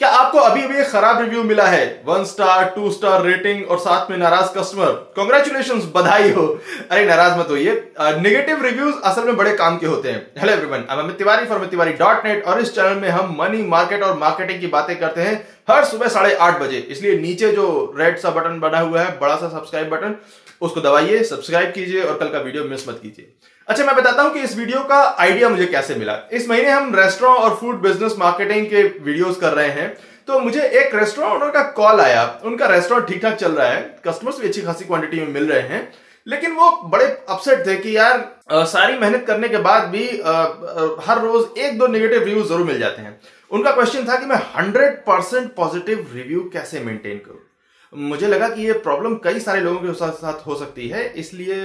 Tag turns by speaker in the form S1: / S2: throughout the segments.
S1: क्या आपको अभी अभी खराब रिव्यू मिला है? One star two star rating और साथ में नाराज़ कस्टमर कॉन्ग्रेचुलेशन बधाई हो। अरे, नाराज़ मत होइए। नेगेटिव रिव्यूज़ असल में बड़े काम के होते हैं। Hello everyone I am Tiwari for Tiwari dot net और इस चैनल में हम मनी मार्केट और मार्केटिंग की बातें करते हैं हर सुबह साढ़े आठ बजे। इसलिए नीचे जो रेड सा बटन बना हुआ है, बड़ा सा सब्सक्राइब बटन उसको दबाइए सब्सक्राइब कीजिए और कल का वीडियो मिस मत कीजिए। अच्छा मैं बताता हूँ कि इस वीडियो का आइडिया मुझे कैसे मिला। इस महीने हम रेस्टोरेंट और फ़ूड बिज़नेस मार्केटिंग के वीडियोस कर रहे हैं। तो मुझे एक रेस्टोरेंट ओनर का कॉल आया। उनका रेस्टोरेंट ठीक ठाक चल रहा है। कस्टमर्स भी अच्छी खासी क्वांटिटी में मिल रहे हैं। लेकिन वो बड़े अपसेट थे कि यार आ, सारी मेहनत करने के बाद भी आ, आ, हर रोज एक दो नेगेटिव रिव्यू ज़रूर मिल जाते हैं। उनका क्वेश्चन था कि मैं हंड्रेड परसेंट पॉजिटिव रिव्यू कैसे मेंटेन करूँ? मुझे लगा कि ये प्रॉब्लम कई सारे लोगों के साथ साथ हो सकती है। इसलिए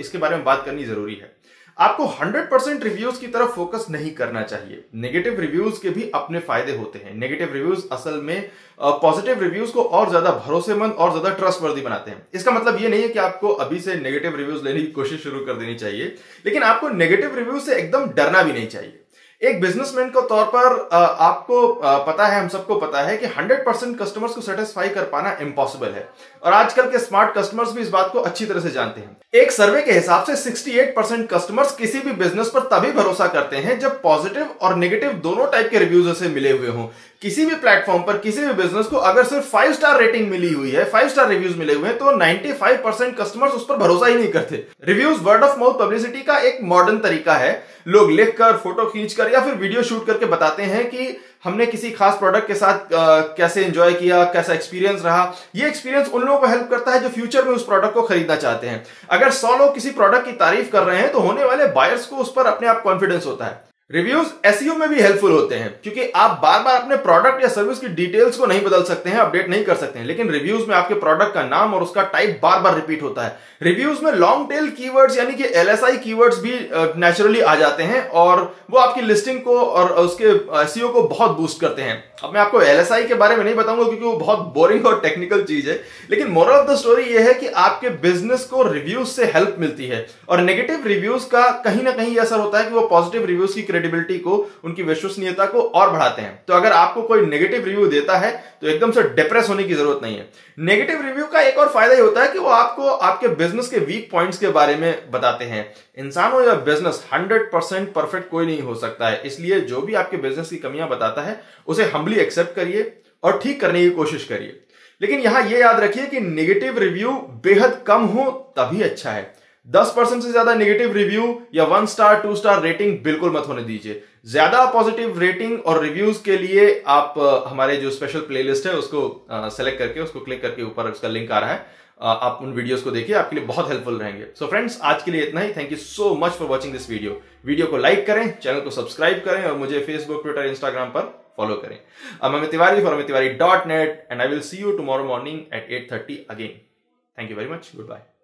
S1: इसके बारे में बात करनी ज़रूरी है। आपको 100% रिव्यूज़ की तरफ़ फोकस नहीं करना चाहिए। नेगेटिव रिव्यूज़ के भी अपने फ़ायदे होते हैं। नेगेटिव रिव्यूज़ असल में पॉजिटिव रिव्यूज़ को और ज़्यादा भरोसेमंद और ज़्यादा ट्रस्टवर्दी बनाते हैं। इसका मतलब ये नहीं है कि आपको अभी से नेगेटिव रिव्यूज़ लेने की कोशिश शुरू कर देनी चाहिए, लेकिन आपको नेगेटिव रिव्यूज़ से एकदम डरना भी नहीं चाहिए। एक बिजनेसमैन के तौर पर आपको पता है, हम सबको पता है कि 100 परसेंट कस्टमर्स को सेटिस्फाई कर पाना इम्पॉसिबल है। और आजकल के स्मार्ट कस्टमर्स भी इस बात को अच्छी तरह से जानते हैं। एक सर्वे के हिसाब से 68 परसेंट कस्टमर्स किसी भी बिज़नेस पर तभी भरोसा करते हैं जब पॉजिटिव और नेगेटिव दोनों टाइप के रिव्यूज़ से मिले हुए हों। किसी भी प्लेटफॉर्म पर किसी भी बिज़नेस को अगर सिर्फ़ फाइव स्टार रेटिंग मिली हुई है फाइव स्टार रिव्यूज़ मिले हुए हैं तो 95 परसेंट कस्टमर्स उस पर भरोसा ही नहीं करते। Reviews word of mouth publicity का एक मॉडर्न तरीका है। लोग लिखकर फ़ोटो खींचकर या फिर वीडियो शूट करके बताते हैं कि हमने किसी खास प्रोडक्ट के साथ आ, कैसे एंजॉय किया कैसा एक्सपीरियंस रहा। ये एक्सपीरियंस उन लोगों को हेल्प करता है जो फ्यूचर में उस प्रोडक्ट को खरीदना चाहते हैं। अगर सौ लोग किसी प्रोडक्ट की तारीफ़ कर रहे हैं तो होने वाले बायर्स को उस पर अपने आप कॉन्फिडेंस होता है। रिव्यूज़ एसईओ में भी हेल्पफुल होते हैं, क्योंकि आप बार बार अपने प्रोडक्ट या सर्विस की डिटेल्स को नहीं बदल सकते हैं अपडेट नहीं कर सकते हैं, लेकिन रिव्यूज़ में आपके प्रोडक्ट का नाम और उसका टाइप बार बार रिपीट होता है। रिव्यूज़ में लॉन्ग टेल कीवर्ड्स यानी कि एलएसआई कीवर्ड्स भी नेचुरली आ जाते हैं और वो आपकी लिस्टिंग को और उसके एसईओ को बहुत बूस्ट करते हैं। अब मैं आपको एलएसआई के बारे में नहीं बताऊँगा क्योंकि वो बहुत बोरिंग और टेक्निकल चीज़ है, लेकिन मोरल ऑफ़ द स्टोरी ये है कि आपके बिज़नेस को रिव्यूज़ से हेल्प मिलती है और नेगेटिव रिव्यूज़ का कहीं ना कहीं असर होता है कि वो पॉजिटिव रिव्यूज़ की क्रेडिबिलिटी को, उनकी विश्वसनीयता को और बढ़ाते हैं। तो अगर आपको कोई नेगेटिव रिव्यू देता है तो एकदम से डिप्रेस होने की ज़रूरत नहीं है। नेगेटिव रिव्यू का एक और फ़ायदा ही होता है कि वो आपको, आपके बिज़नेस के वीक पॉइंट्स के बारे में बताते हैं। इंसान हो या बिज़नेस हंड्रेड परफेक्ट कोई नहीं हो सकता है। इसलिए जो भी आपके बिज़नेस की कमियाँ बताता है, उसे हम्बली एक्सेप्ट करिए और ठीक करने की कोशिश करिए। लेकिन यहाँ यह याद रखिए कि नेगेटिव रिव्यू बेहद कम हो तभी अच्छा है। दस परसेंट से ज़्यादा नेगेटिव रिव्यू या one star two star rating बिल्कुल मत होने दीजिए। ज़्यादा पॉजिटिव रेटिंग और रिव्यूज़ के लिए आप हमारे जो स्पेशल प्लेलिस्ट है, उसको सेलेक्ट करके, उसको क्लिक करके ऊपर उसका लिंक आ रहा है। आप उन वीडियोस को देखिए, आपके लिए बहुत हेल्पफुल रहेंगे। सो so फ्रेंड्स आज के लिए इतना ही। Thank you so much for watching this video video को लाइक करें चैनल को सब्सक्राइब करें और मुझे फेसबुक ट्विटर इंस्टाग्राम पर फॉलो करें। अब मैं Tiwari for Tiwari dot net and I will see you tomorrow morning at eight thirty again thank you very much good bye